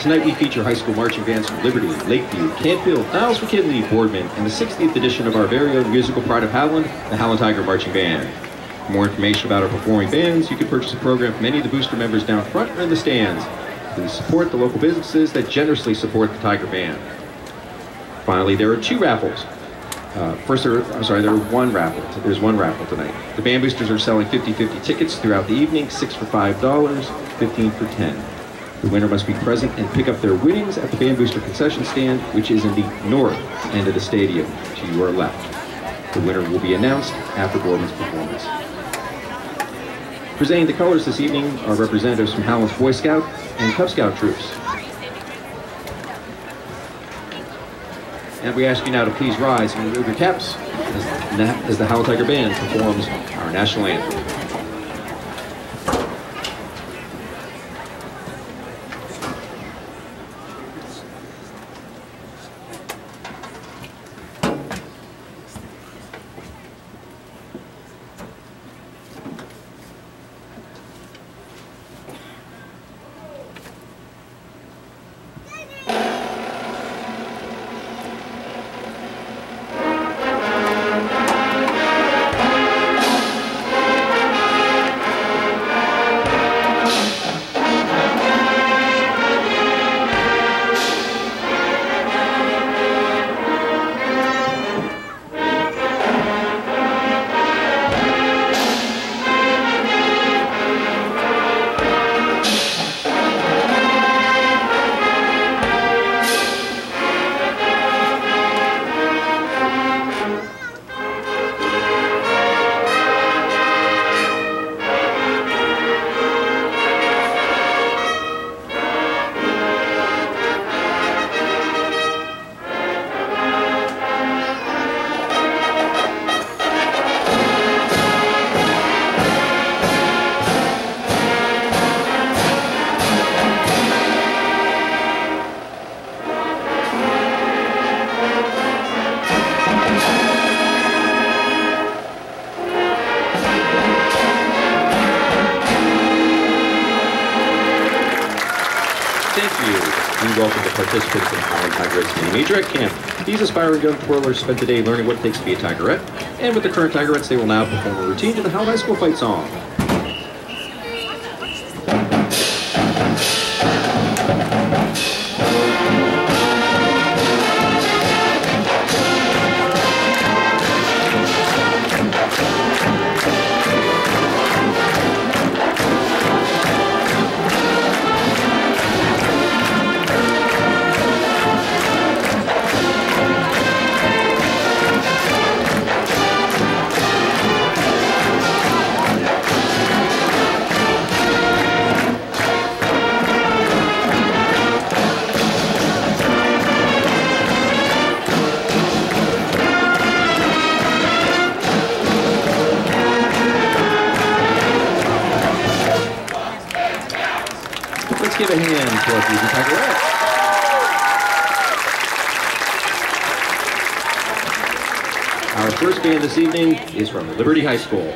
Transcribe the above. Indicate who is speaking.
Speaker 1: Tonight we feature high school marching bands from Liberty, Lakeview, Canfield, Niles McKinley, Boardman, and the 60th edition of our very own musical pride of Howland, the Howland Tiger Marching Band. For more information about our performing bands, you can purchase a program from any of the booster members down front or in the stands. Please support the local businesses that generously support the Tiger Band. Finally, there are two raffles. Uh, first, there, I'm sorry, there are one raffle. There's one raffle tonight. The band boosters are selling 50-50 tickets throughout the evening, six for $5, 15 for 10. The winner must be present and pick up their winnings at the band booster concession stand, which is in the north end of the stadium, to your left. The winner will be announced after Boardman's performance. Presenting the colors this evening are representatives from Howland's Boy Scout and Cub Scout troops. And we ask you now to please rise and remove your caps as, as the Howland Tiger Band performs our national anthem. Welcome the participants in Howland Tigerette's mini majorette camp. These aspiring young twirlers spent the day learning what it takes to be a tigerette, and with the current tigerettes, they will now perform a routine to the Howland High School fight song. Let's give a hand to our Fusion Tigerettes. Our first band this evening is from Liberty High School.